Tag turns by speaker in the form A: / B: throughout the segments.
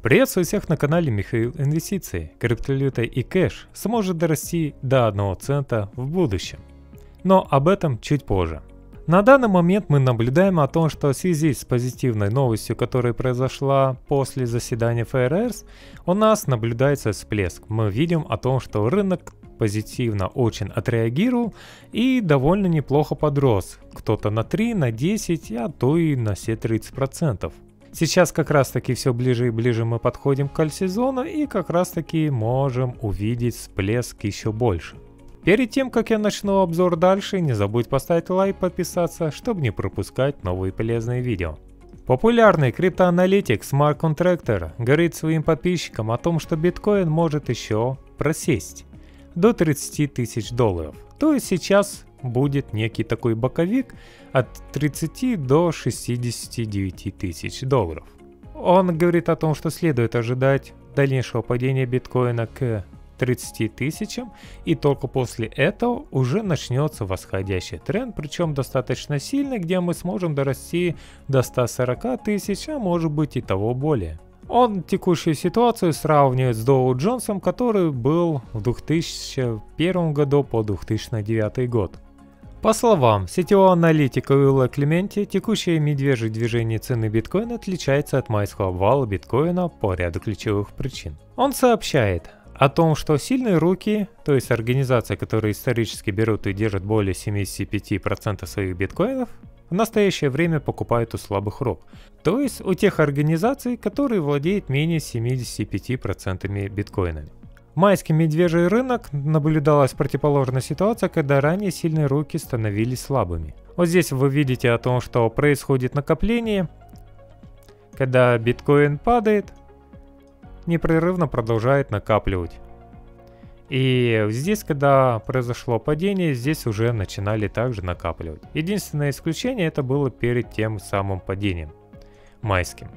A: Приветствую всех на канале Михаил Инвестиции. Криптовалюта и кэш сможет дорасти до 1 цента в будущем. Но об этом чуть позже. На данный момент мы наблюдаем о том, что в связи с позитивной новостью, которая произошла после заседания ФРС, у нас наблюдается всплеск. Мы видим о том, что рынок позитивно очень отреагировал и довольно неплохо подрос. Кто-то на 3, на 10, а то и на все 30%. Сейчас как раз таки все ближе и ближе мы подходим к сезону и как раз таки можем увидеть всплеск еще больше. Перед тем, как я начну обзор дальше, не забудь поставить лайк, подписаться, чтобы не пропускать новые полезные видео. Популярный криптоаналитик Smart Contractor говорит своим подписчикам о том, что биткоин может еще просесть до 30 тысяч долларов. То есть сейчас будет некий такой боковик от 30 до 69 тысяч долларов. Он говорит о том, что следует ожидать дальнейшего падения биткоина к 30 тысячам, и только после этого уже начнется восходящий тренд, причем достаточно сильный, где мы сможем дорасти до 140 тысяч, а может быть и того более. Он текущую ситуацию сравнивает с Доу Джонсом, который был в 2001 году по 2009 год. По словам сетевого аналитика Уилла Клементи, текущее медвежье движение цены биткоина отличается от майского обвала биткоина по ряду ключевых причин. Он сообщает о том, что сильные руки, то есть организации, которые исторически берут и держат более 75% своих биткоинов, в настоящее время покупают у слабых рук, то есть у тех организаций, которые владеют менее 75% биткоинами майский медвежий рынок наблюдалась противоположная ситуация, когда ранее сильные руки становились слабыми. Вот здесь вы видите о том, что происходит накопление, когда биткоин падает, непрерывно продолжает накапливать. И здесь, когда произошло падение, здесь уже начинали также накапливать. Единственное исключение это было перед тем самым падением майским.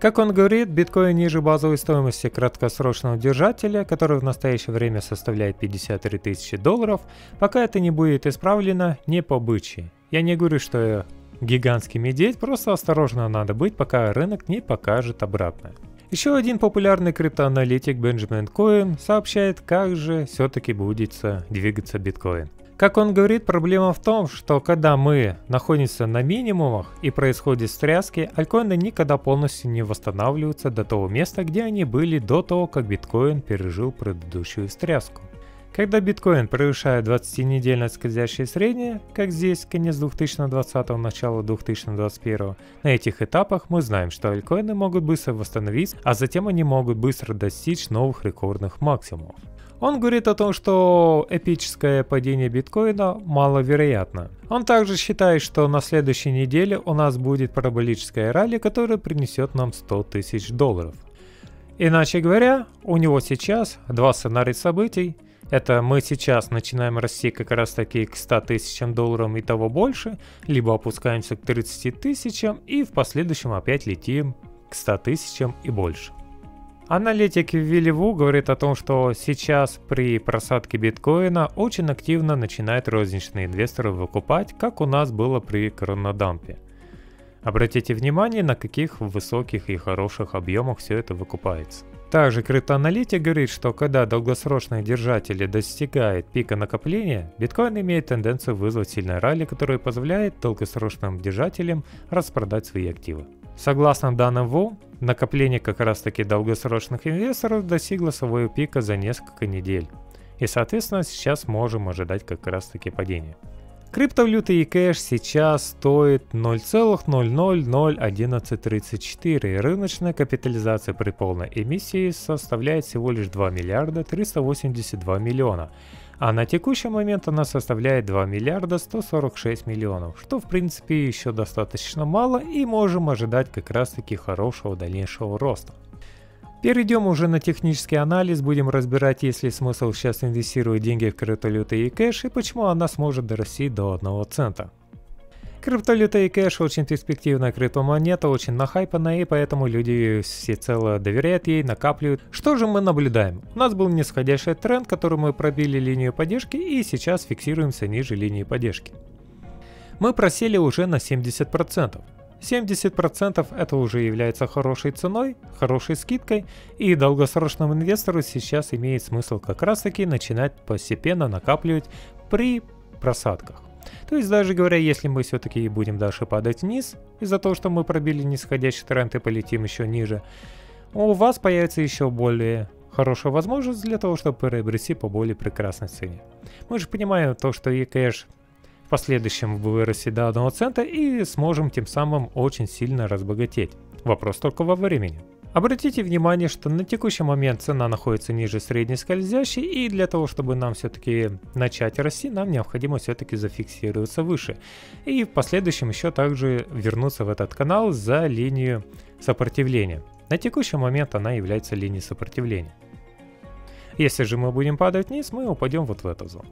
A: Как он говорит, биткоин ниже базовой стоимости краткосрочного держателя, который в настоящее время составляет 53 тысячи долларов, пока это не будет исправлено, не по бычьи. Я не говорю, что гигантский медведь, просто осторожно надо быть, пока рынок не покажет обратное. Еще один популярный криптоаналитик Бенджамин Коин сообщает, как же все-таки будет двигаться биткоин. Как он говорит, проблема в том, что когда мы находимся на минимумах и происходит стряски, альткоины никогда полностью не восстанавливаются до того места, где они были до того, как биткоин пережил предыдущую стряску. Когда биткоин превышает 20-недельное скользящее среднее, как здесь, конец 2020 начало 2021, на этих этапах мы знаем, что альткоины могут быстро восстановиться, а затем они могут быстро достичь новых рекордных максимумов. Он говорит о том, что эпическое падение биткоина маловероятно. Он также считает, что на следующей неделе у нас будет параболическая ралли, которая принесет нам 100 тысяч долларов. Иначе говоря, у него сейчас два сценария событий. Это мы сейчас начинаем расти как раз таки к 100 тысячам долларов и того больше, либо опускаемся к 30 тысячам и в последующем опять летим к 100 тысячам и больше. Аналитик Вилли Ву говорит о том, что сейчас при просадке биткоина очень активно начинают розничные инвесторы выкупать, как у нас было при коронадампе. Обратите внимание, на каких высоких и хороших объемах все это выкупается. Также криптоаналитик говорит, что когда долгосрочные держатели достигают пика накопления, биткоин имеет тенденцию вызвать сильное ралли, которое позволяет долгосрочным держателям распродать свои активы. Согласно данным ВО, накопление как раз таки долгосрочных инвесторов достигло своего пика за несколько недель. И соответственно сейчас можем ожидать как раз таки падения. Криптовалюта и кэш сейчас стоит 0,000134. Рыночная капитализация при полной эмиссии составляет всего лишь 2 миллиарда 382 миллиона а на текущий момент она составляет 2 миллиарда 146 миллионов, что в принципе еще достаточно мало и можем ожидать как раз таки хорошего дальнейшего роста. Перейдем уже на технический анализ, будем разбирать, есть ли смысл сейчас инвестировать деньги в криптовалюты и кэш и почему она сможет дорасти до 1 цента. Криптовалюта и кэш очень перспективная криптомонета, очень нахайпанная, и поэтому люди всецело доверяют ей, накапливают. Что же мы наблюдаем? У нас был нисходящий тренд, который мы пробили линию поддержки и сейчас фиксируемся ниже линии поддержки. Мы просели уже на 70%. 70% это уже является хорошей ценой, хорошей скидкой, и долгосрочному инвестору сейчас имеет смысл как раз таки начинать постепенно накапливать при просадках. То есть даже говоря, если мы все-таки будем дальше падать вниз, из-за того, что мы пробили нисходящий тренд и полетим еще ниже, у вас появится еще более хорошая возможность для того, чтобы приобрести по более прекрасной цене. Мы же понимаем то, что eCash в последующем вырастет до 1 цента и сможем тем самым очень сильно разбогатеть. Вопрос только во времени. Обратите внимание, что на текущий момент цена находится ниже средней скользящей, и для того, чтобы нам все-таки начать расти, нам необходимо все-таки зафиксироваться выше. И в последующем еще также вернуться в этот канал за линию сопротивления. На текущий момент она является линией сопротивления. Если же мы будем падать вниз, мы упадем вот в эту зону.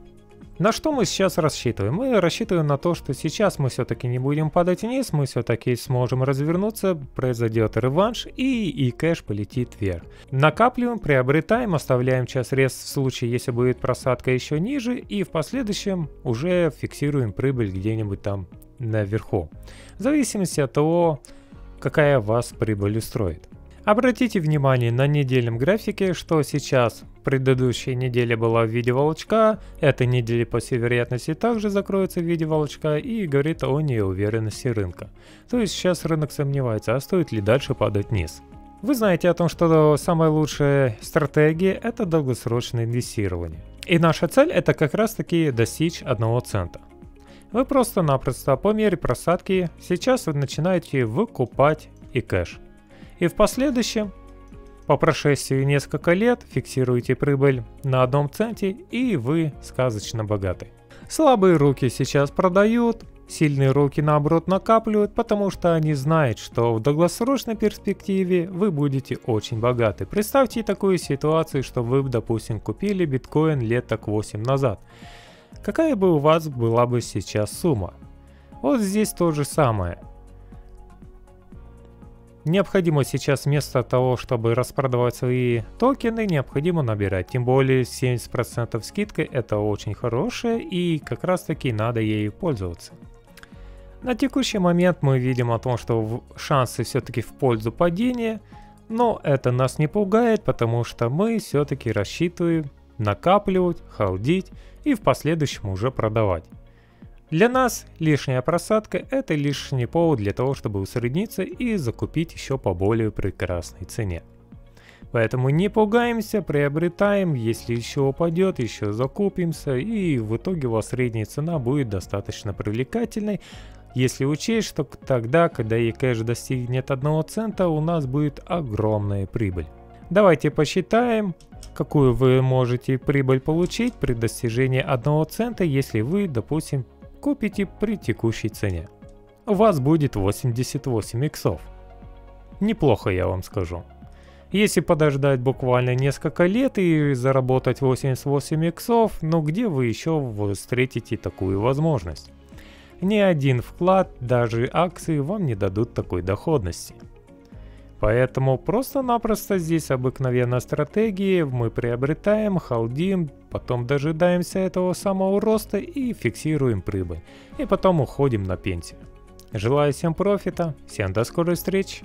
A: На что мы сейчас рассчитываем? Мы рассчитываем на то, что сейчас мы все-таки не будем падать вниз, мы все-таки сможем развернуться, произойдет реванш и, и кэш полетит вверх. Накапливаем, приобретаем, оставляем час рез в случае, если будет просадка еще ниже и в последующем уже фиксируем прибыль где-нибудь там наверху. В зависимости от того, какая вас прибыль устроит. Обратите внимание на недельном графике, что сейчас предыдущая неделя была в виде волчка, эта неделя по всей вероятности также закроется в виде волчка и говорит о неуверенности рынка. То есть сейчас рынок сомневается, а стоит ли дальше падать вниз. Вы знаете о том, что самая лучшая стратегия – это долгосрочное инвестирование. И наша цель – это как раз таки достичь одного цента. Вы просто-напросто по мере просадки сейчас вы начинаете выкупать и кэш. И в последующем, по прошествии несколько лет, фиксируете прибыль на одном центе и вы сказочно богаты. Слабые руки сейчас продают, сильные руки наоборот накапливают, потому что они знают, что в долгосрочной перспективе вы будете очень богаты. Представьте такую ситуацию, что вы, допустим, купили биткоин лет так 8 назад. Какая бы у вас была бы сейчас сумма? Вот здесь то же самое. Необходимо сейчас вместо того, чтобы распродавать свои токены, необходимо набирать. Тем более 70% скидкой это очень хорошая и как раз таки надо ею пользоваться. На текущий момент мы видим о том, что шансы все-таки в пользу падения, но это нас не пугает, потому что мы все-таки рассчитываем накапливать, халдить и в последующем уже продавать. Для нас лишняя просадка – это лишний повод для того, чтобы усредниться и закупить еще по более прекрасной цене. Поэтому не пугаемся, приобретаем, если еще упадет, еще закупимся, и в итоге у вас средняя цена будет достаточно привлекательной, если учесть, что тогда, когда eCash достигнет 1 цента, у нас будет огромная прибыль. Давайте посчитаем, какую вы можете прибыль получить при достижении 1 цента, если вы, допустим, купите при текущей цене. У вас будет 88 иксов. Неплохо, я вам скажу. Если подождать буквально несколько лет и заработать 88 иксов, ну где вы еще встретите такую возможность? Ни один вклад, даже акции вам не дадут такой доходности. Поэтому просто-напросто здесь обыкновенная стратегия, мы приобретаем, халдим, потом дожидаемся этого самого роста и фиксируем прибыль. И потом уходим на пенсию. Желаю всем профита, всем до скорой встречи.